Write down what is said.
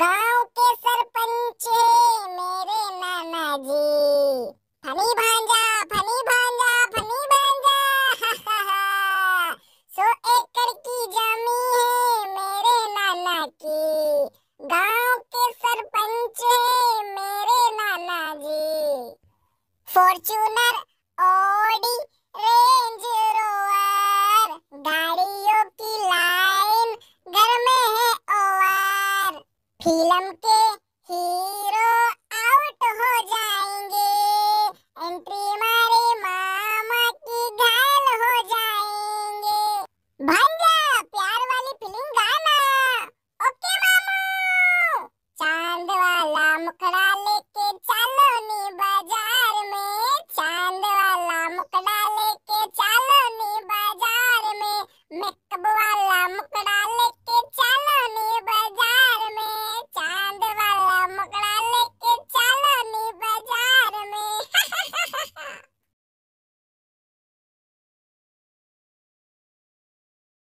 गाँव के सरपंच, मेरे नाना जी फनी भांजा फनी भांजा फनी भांजा सौ एकड़ की जमी है मेरे नाना की गाँव के सरपंच है मेरे नाना जी फॉर्च्यूनर, ऑडी रेंज फ़िल्म के हीरो आउट हो जाएँगे। एंट्री मारे मामा की घायल हो जाएँगे। भांजा, प्यार वाली फ़िल्म गाना। ओके मामू। चाँद वाला मुखड़ा